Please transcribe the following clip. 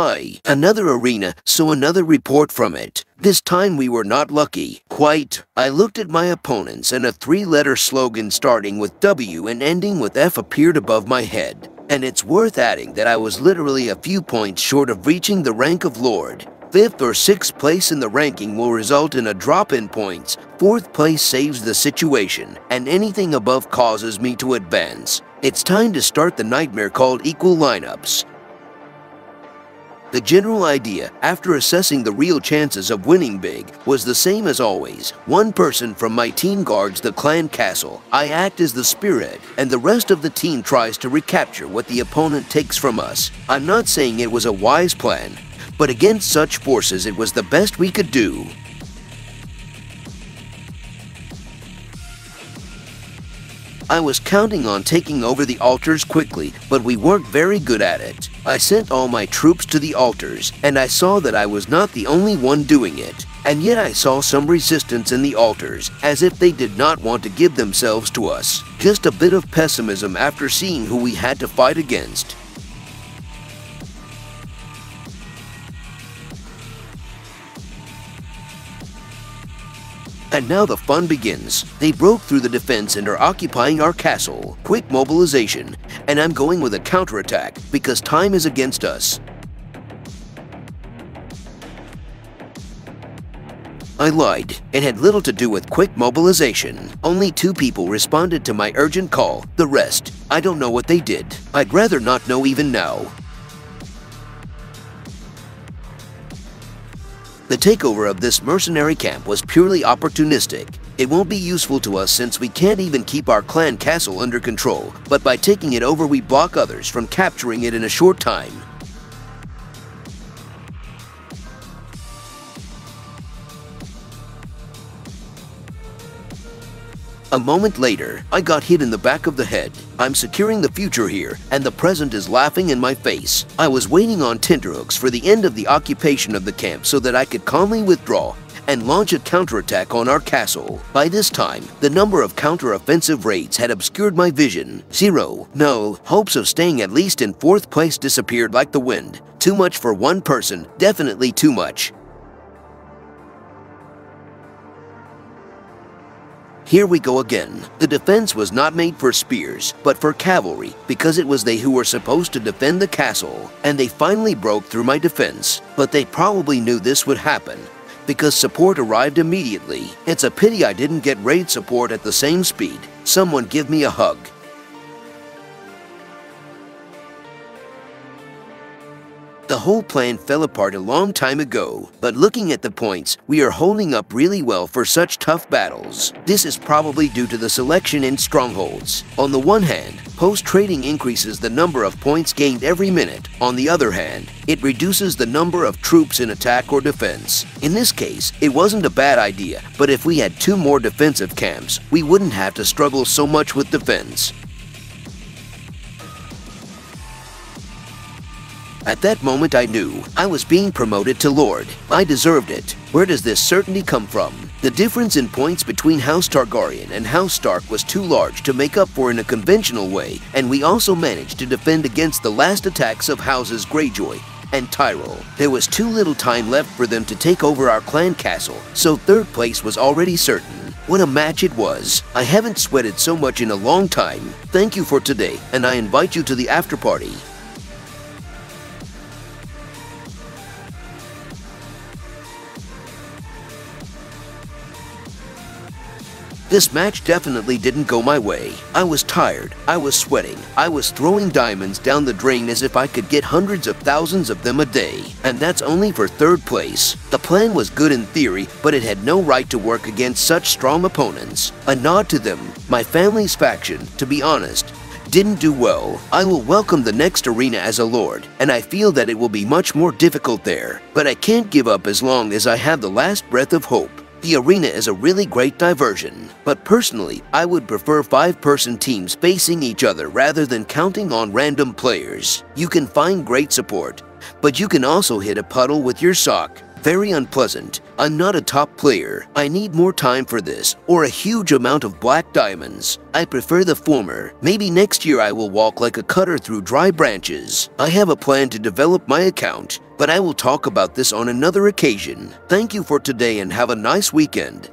Hi, another arena, so another report from it. This time we were not lucky. Quite. I looked at my opponents and a three-letter slogan starting with W and ending with F appeared above my head. And it's worth adding that I was literally a few points short of reaching the rank of Lord. Fifth or sixth place in the ranking will result in a drop in points. Fourth place saves the situation, and anything above causes me to advance. It's time to start the nightmare called equal lineups. The general idea, after assessing the real chances of winning big, was the same as always. One person from my team guards the clan castle. I act as the spearhead, and the rest of the team tries to recapture what the opponent takes from us. I'm not saying it was a wise plan, but against such forces it was the best we could do. I was counting on taking over the altars quickly, but we weren't very good at it. I sent all my troops to the altars, and I saw that I was not the only one doing it. And yet I saw some resistance in the altars, as if they did not want to give themselves to us. Just a bit of pessimism after seeing who we had to fight against. And now the fun begins. They broke through the defense and are occupying our castle. Quick mobilization. And I'm going with a counterattack because time is against us. I lied. It had little to do with quick mobilization. Only two people responded to my urgent call. The rest, I don't know what they did. I'd rather not know even now. The takeover of this mercenary camp was purely opportunistic. It won't be useful to us since we can't even keep our clan castle under control, but by taking it over we block others from capturing it in a short time. A moment later, I got hit in the back of the head. I'm securing the future here, and the present is laughing in my face. I was waiting on tenterhooks for the end of the occupation of the camp so that I could calmly withdraw and launch a counterattack on our castle. By this time, the number of counter-offensive raids had obscured my vision. Zero, no, hopes of staying at least in fourth place disappeared like the wind. Too much for one person, definitely too much. Here we go again. The defense was not made for spears, but for cavalry, because it was they who were supposed to defend the castle, and they finally broke through my defense. But they probably knew this would happen, because support arrived immediately. It's a pity I didn't get raid support at the same speed. Someone give me a hug. The whole plan fell apart a long time ago, but looking at the points, we are holding up really well for such tough battles. This is probably due to the selection in strongholds. On the one hand, post-trading increases the number of points gained every minute. On the other hand, it reduces the number of troops in attack or defense. In this case, it wasn't a bad idea, but if we had two more defensive camps, we wouldn't have to struggle so much with defense. At that moment I knew I was being promoted to Lord. I deserved it. Where does this certainty come from? The difference in points between House Targaryen and House Stark was too large to make up for in a conventional way, and we also managed to defend against the last attacks of Houses Greyjoy and Tyrell. There was too little time left for them to take over our clan castle, so third place was already certain. What a match it was. I haven't sweated so much in a long time. Thank you for today, and I invite you to the after party. This match definitely didn't go my way. I was tired, I was sweating, I was throwing diamonds down the drain as if I could get hundreds of thousands of them a day. And that's only for third place. The plan was good in theory, but it had no right to work against such strong opponents. A nod to them, my family's faction, to be honest, didn't do well, I will welcome the next arena as a lord, and I feel that it will be much more difficult there. But I can't give up as long as I have the last breath of hope. The arena is a really great diversion, but personally, I would prefer five-person teams facing each other rather than counting on random players. You can find great support, but you can also hit a puddle with your sock. Very unpleasant. I'm not a top player. I need more time for this, or a huge amount of black diamonds. I prefer the former. Maybe next year I will walk like a cutter through dry branches. I have a plan to develop my account, but I will talk about this on another occasion. Thank you for today and have a nice weekend.